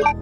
Yeah.